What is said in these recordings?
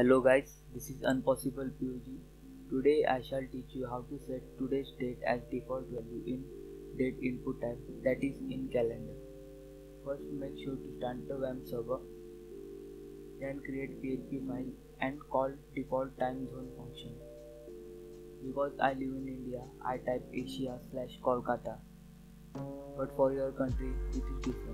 Hello guys, this is Unpossible POG. Today I shall teach you how to set today's date as default value in date input type that is in calendar. First make sure to start the WAMP server. Then create PHP file and call default time zone function. Because I live in India, I type Asia slash Kolkata. But for your country, it is different.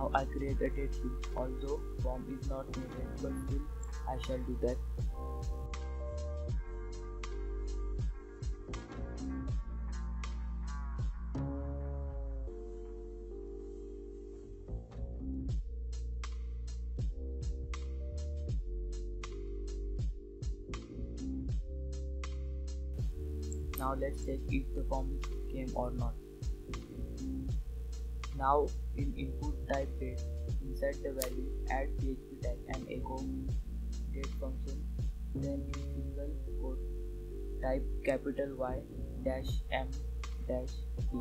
Now I create a date field, although form is not needed, but still I shall do that. Now let's check if the form came or not. Now in input type date, insert the value, add PHP tag and echo date function. Then in single quote, type capital Y dash M dash D.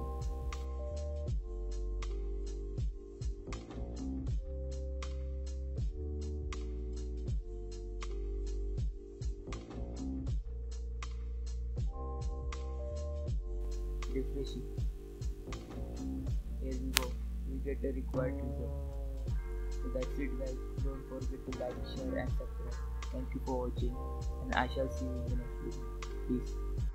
Refreshing. Get the required result. So that's it guys. Don't forget to like, share and subscribe. Thank you for watching and I shall see you in the next video. Peace.